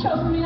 show me.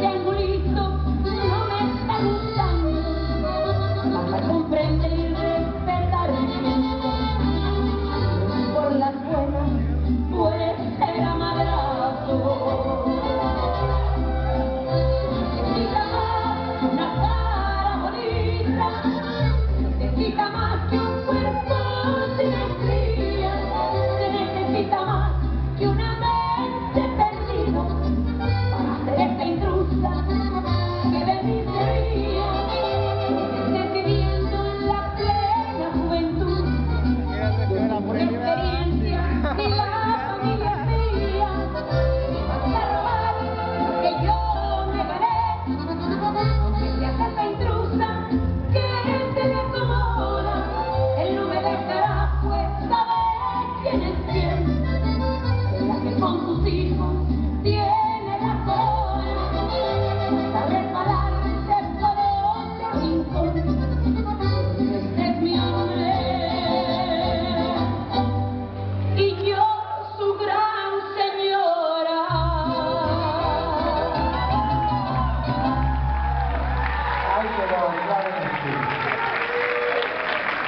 and we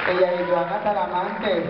Ella dijo, Agatha la amante.